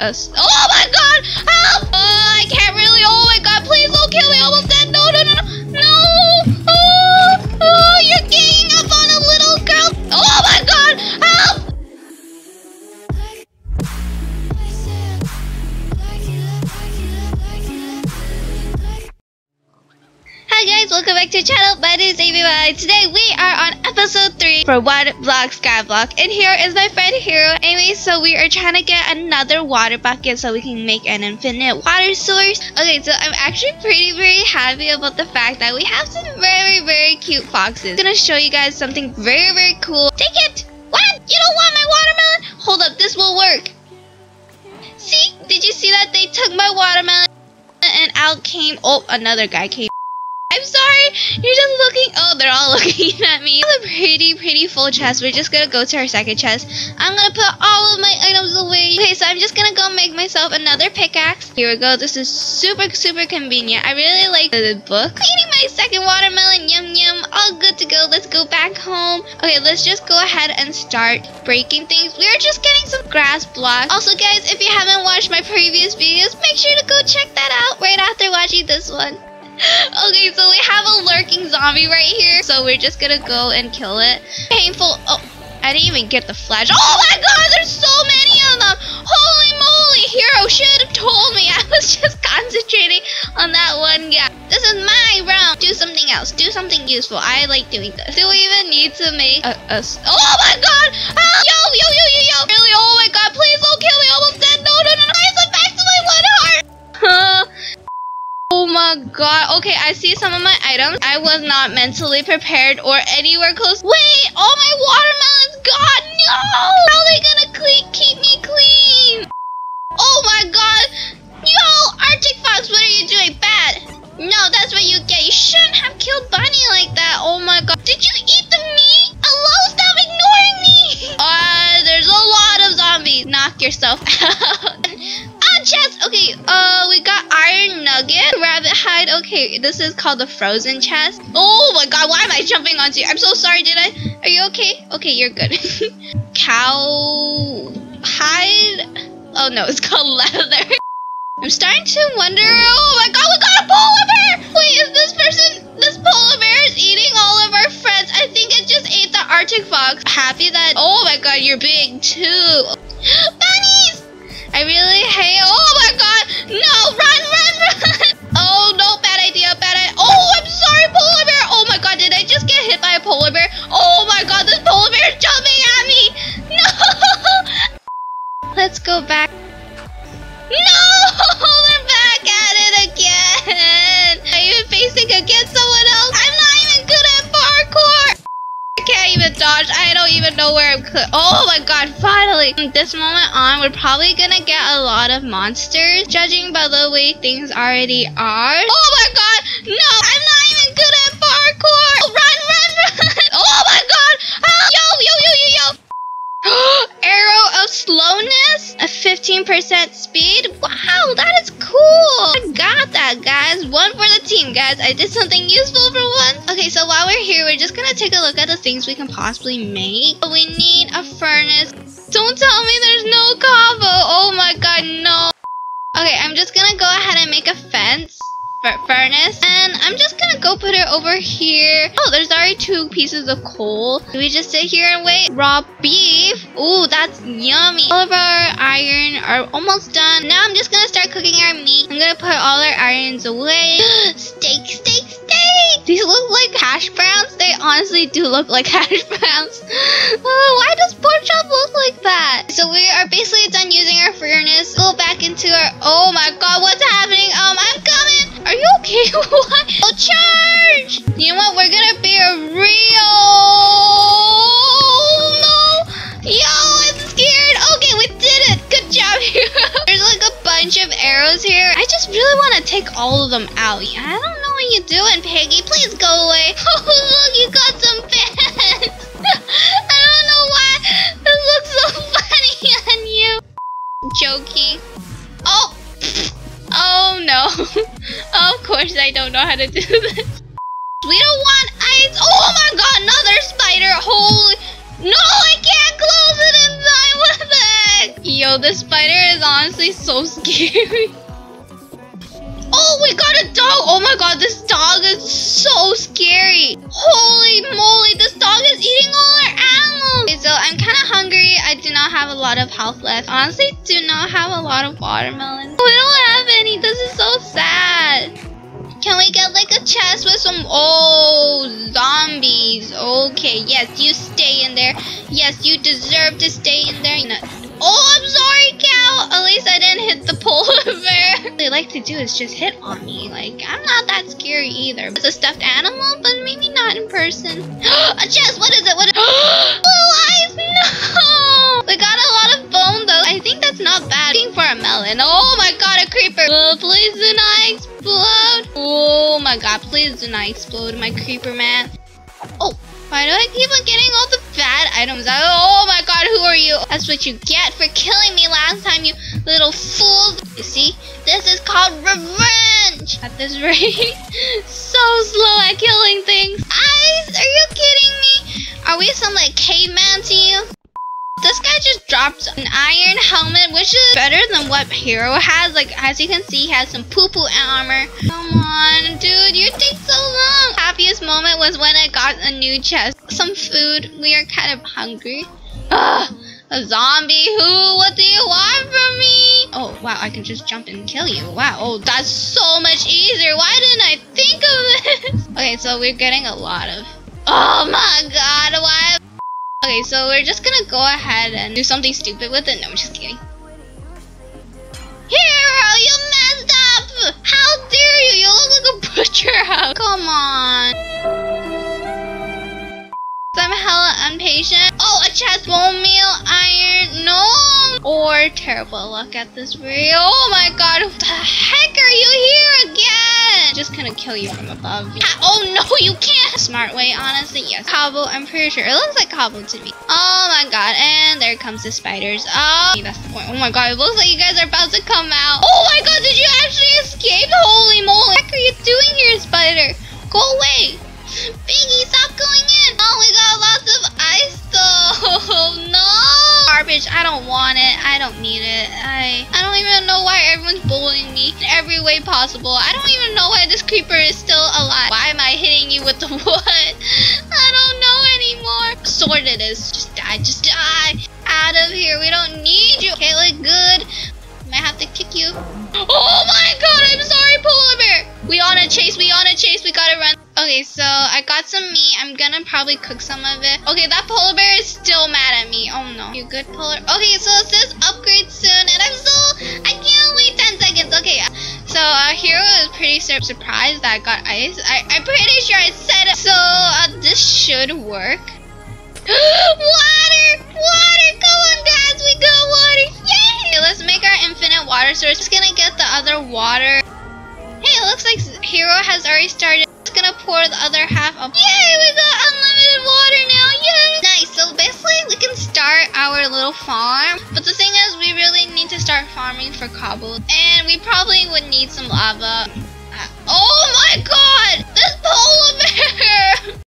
a s- Oh my god! Help! Uh, I can't really. Oh my god! Please don't kill me! Almost dead. No, no, no, no, no! Oh, oh, you're ganging up on a little girl. Oh my god! Help! Hi guys, welcome back to the channel. My name is Amy. Today we are on episode 3 for One Block Skyblock. And here is my friend Hero. Anyway, so we are trying to get another water bucket so we can make an infinite water source. Okay, so I'm actually pretty, very happy about the fact that we have some very, very cute foxes. I'm gonna show you guys something very, very cool. Take it! What? You don't want my watermelon? Hold up, this will work. See? Did you see that? They took my watermelon and out came... Oh, another guy came. I'm sorry. You're just looking. Oh, they're all looking at me. The pretty, pretty full chest. We're just gonna go to our second chest. I'm gonna put all of my items away. Okay, so I'm just gonna go make myself another pickaxe. Here we go. This is super, super convenient. I really like the book. Eating my second watermelon. Yum, yum. All good to go. Let's go back home. Okay, let's just go ahead and start breaking things. We're just getting some grass blocks. Also, guys, if you haven't watched my previous videos, make sure to go check that out right after watching this one. Okay, so we have a lurking zombie right here. So we're just gonna go and kill it. Painful. Oh, I didn't even get the flash. Oh my god, there's so many of them. Holy moly. Hero should have told me. I was just concentrating on that one guy. This is my round. Do something else. Do something useful. I like doing this. Do we even need to make a... a oh my god. Yo, yo, yo, yo, yo. Really? Oh my god, please don't kill me. Almost dead. My god. Okay, I see some of my items. I was not mentally prepared or anywhere close. Wait, all my watermelons gone. No! How are they gonna cle- keep me clean? Oh my god. Yo, Arctic Fox, what are you doing? Bad. No, that's what you get. You shouldn't have killed Bunny like that. Oh my god. Did you eat the meat? Hello, stop ignoring me. Uh, there's a lot of zombies. Knock yourself out. Chest. Okay, uh, we got iron nugget, rabbit hide. Okay, this is called the frozen chest. Oh my god, why am I jumping onto you? I'm so sorry. Did I? Are you okay? Okay, you're good. Cow hide. Oh no, it's called leather. I'm starting to wonder. Oh my god, we got a polar bear! Wait, is this person, this polar bear is eating all of our friends? I think it just ate the Arctic fox. Happy that. Oh my god, you're big too. I really hate. Oh my god! No, run, run, run! Oh no, bad idea, bad idea. Oh, I'm sorry, polar bear. Oh my god, did I just get hit by a polar bear? Oh my god, this polar bear is jumping at me. No! Let's go back. No! We're back at it again! I'm even facing against someone else! I'm not even good at parkour! I can't even dodge. I don't even know where I'm Oh finally! From this moment on, we're probably gonna get a lot of monsters, judging by the way things already are. Oh my god! No! I'm not even good at parkour! Oh, run, run, run! Oh my god! Help! Yo, yo, yo, yo, yo! Arrow of slowness, a 15% speed. Wow, that is cool. I got that, guys. One for the team, guys. I did something useful for once. Okay, so while we're here, we're just gonna take a look at the things we can possibly make. We need a furnace. Don't tell me there's no combo. Oh my god, no. Okay, I'm just gonna go ahead and make a fence furnace and I'm just gonna go put it over here. Oh, there's already two pieces of coal. Do we just sit here and wait? Raw beef. Ooh, that's yummy. All of our iron are almost done. Now I'm just gonna start cooking our meat. I'm gonna put all our irons away. steak, steak. These look like hash browns. They honestly do look like hash browns. Oh, why does pork chop look like that? So we are basically done using our furnace. Go back into our. Oh my god, what's happening? Um, I'm coming. Are you okay? what? Oh, charge! You know what? We're gonna be a real. Really want to take all of them out. I don't know what you're doing, Piggy. Please go away. Oh, look, you got some fans. I don't know why. This looks so funny on you. Joking. Oh. Oh no. of course I don't know how to do this. We don't want ice. Oh my god, another spider. Holy. No, I can't close it in die. What the heck? Yo, this spider is honestly so scary. Oh, we got a dog. Oh my god, this dog is so scary. Holy moly, this dog is eating all our animals. Okay, so I'm kind of hungry. I do not have a lot of health left. Honestly, do not have a lot of watermelon. Oh, we don't have any. This is so sad. Can we get like a chest with some oh zombies? Okay, yes, you stay in there. Yes, you deserve to stay in there. Oh, I'm sorry, cow. At least I didn't hit the polar bear. They like to do is just hit on me. Like, I'm not that scary either. It's a stuffed animal, but maybe not in person. a chest, what is it? What is it? Blue eyes, no. We got a lot of bone, though. I think that's not bad. Looking for a melon. Oh my god, a creeper. Oh, please do not explode. Oh my god, please do not explode, my creeper man. Oh, why do I keep on getting all the bad items? Oh my god, who are you? That's what you get for killing me last time, you little fool. You see, this is called revenge. At this rate, so slow at killing things. Ice, are you kidding me? Are we some like caveman to you? This guy just dropped an iron helmet, which is better than what Hero has. Like, as you can see, he has some poo-poo armor. Come on, dude, you take so long. Happiest moment was when I got a new chest. Some food. We are kind of hungry. Ugh, a zombie. Who? What do you want from me? Oh, wow, I can just jump and kill you. Wow, oh, that's so much easier. Why didn't I think of this? Okay, so we're getting a lot of... Oh my god, why Okay, so we're just gonna go ahead and do something stupid with it. No, I'm just kidding. Hero, you messed up! How dare you? You look like a butcher house. Come on. I'm hella impatient. Oh, a chest, bone meal, iron, no! Or terrible luck at this video. Oh my god, what the heck are you here again? Just gonna kill you from above. Oh no, you can't! Smart way, honestly, yes. Cobble, I'm pretty sure. It looks like cobble to me. Oh my god, and there comes the spiders. Oh, that's the point. Oh my god, it looks like you guys are about to come out. Oh my god, did you actually escape? Holy moly. What are you doing here, spider? Go away. Biggie, stop going in. Oh, we got lots of ice though. no. Garbage. I don't want it. I don't need it. I I don't even know why everyone's bullying me in every way possible. I don't even know why this creeper is still alive. Why am I hitting you with the wood? I don't know anymore. Sword it is. Just die. Just die. Out of here. We don't need you. Okay, look good. Might have to kick you. Oh my god, I'm sorry, polar bear. We on a chase, we on a chase, we gotta run. Okay, so I got some meat. I'm gonna probably cook some of it. Okay, that polar bear is still mad at me. Oh no. You good, polar? Okay, so it says upgrade soon, and I'm so... I can't wait 10 seconds. Okay, so uh, Hero is pretty sur surprised that I got ice. I, I'm pretty sure I said it. So uh, this should work. water! Water! Come on, guys, we got water! Yay! Let's make our infinite water source. Just gonna get the other water. Looks like Hero has already started. Just gonna pour the other half of. Yay! We got unlimited water now! Yay! Nice. So basically, we can start our little farm. But the thing is, we really need to start farming for cobble, and we probably would need some lava. Uh, oh my God! This polar bear!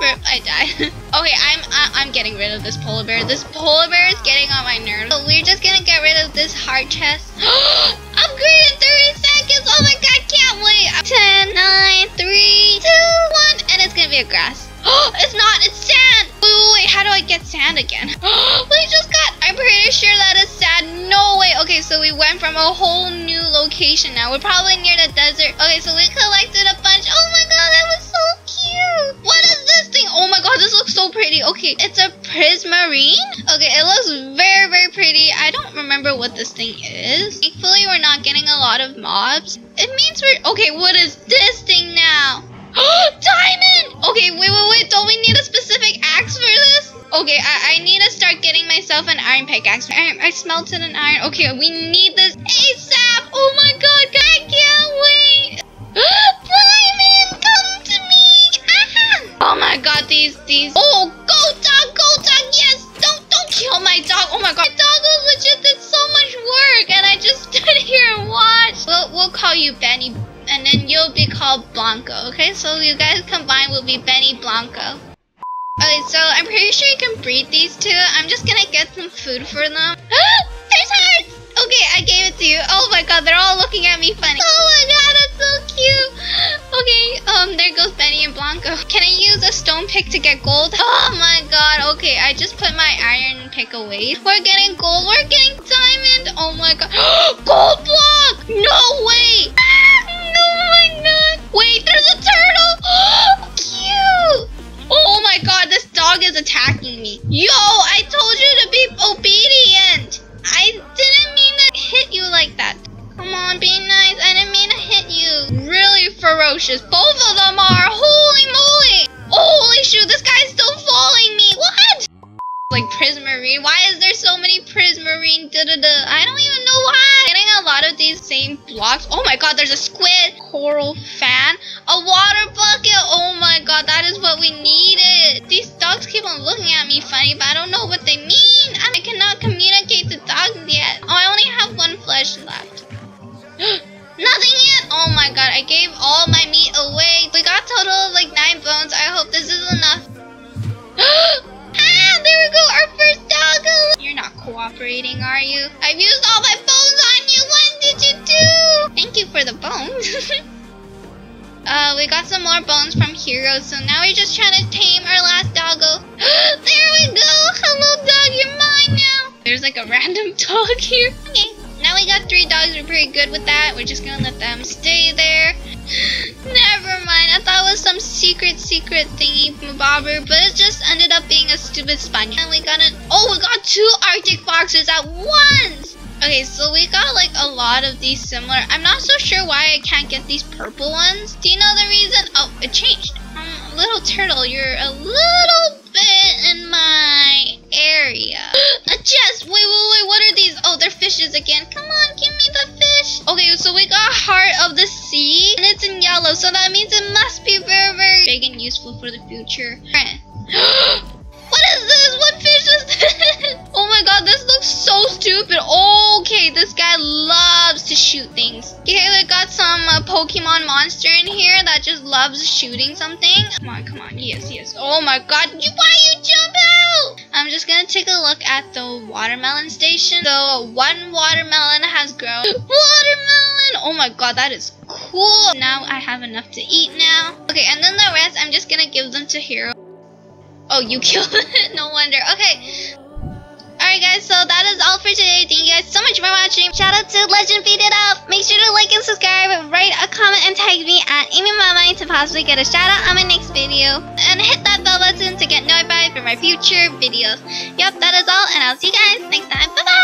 I died. okay, I'm I'm getting rid of this polar bear. This polar bear is getting on my nerves. So we're just gonna get rid of this heart chest. Upgrade in 30 seconds. Oh my god, can't 10, 9, 3, 2, 1, and it's gonna be a grass. Oh, it's not, it's sand. Wait, wait, wait, how do I get sand again? we just got, I'm pretty sure that is sand. No way. Okay, so we went from a whole new location now. We're probably near the desert. Okay, so we collected a bunch. Oh my god, that was so pretty. Okay, it's a prismarine. Okay, it looks very, very pretty. I don't remember what this thing is. Thankfully, we're not getting a lot of mobs. It means we're... Okay, what is this thing now? Diamond! Okay, wait, wait, wait. Don't we need a specific axe for this? Okay, I, I need to start getting myself an iron pickaxe. I, I smelted an iron. Okay, we need this ASAP. Just gonna get some food for them. There's hearts! Okay, I gave it to you. Oh my god, they're all looking at me funny. Oh my god, that's so cute. Okay, um, there goes Benny and Blanco. Can I use a stone pick to get gold? Oh my god, okay, I just put my iron pick away. We're getting gold, we're getting diamond. Oh my god. gold block! No way! No my god. Wait, there's a turtle! Cute! Oh my god, this dog is attacking these same blocks. Oh my god, there's a squid. Coral fan. A water bucket. Oh my god, that is what we needed. These dogs keep on looking at me funny, but I don't know what they mean. I cannot communicate to dogs yet. Oh, I only have one flesh left. Nothing yet. Oh my god, I gave all my meat away. We got total of like nine bones. I hope this is enough. ah, there we go. Our first more bones from Hero, so now we're just trying to tame our last doggo. there we go! Hello, dog, you're mine now! There's like a random dog here. Okay, now we got three dogs, we're pretty good with that. We're just gonna let them stay there. Never mind, I thought it was some secret, secret thingy from bobber, but it just ended up being a stupid sponge. And we got an- oh, we got two Arctic foxes at once! Okay, so we got like a lot of these similar. I'm not so sure why I can't get these purple ones. Do you know the reason? Oh, it changed. Um, little turtle, you're a little bit in my area. a chest! Wait, wait, wait, what are these? Oh, they're fishes again. Come on, give me the fish. Okay, so we got Heart of the Sea, and it's in yellow, so that means it must be very, very big and useful for the future. Okay, this guy loves to shoot things. Okay, we got some uh, Pokemon monster in here that just loves shooting something. Come on, come on. Yes, yes. Oh my god, you, why you jump out? I'm just gonna take a look at the watermelon station. So one watermelon has grown. Watermelon! Oh my god, that is cool. Now I have enough to eat now. Okay, and then the rest, I'm just gonna give them to Hero. Oh, you killed it. no wonder. Okay. Alright guys, so that is all for today. Thank you guys so much for watching. Shout out to Legend Feed It Up. Make sure to like and subscribe, write a comment, and tag me at Amymymy to possibly get a shout out on my next video. And hit that bell button to get notified for my future videos. Yep, that is all, and I'll see you guys next time. Bye!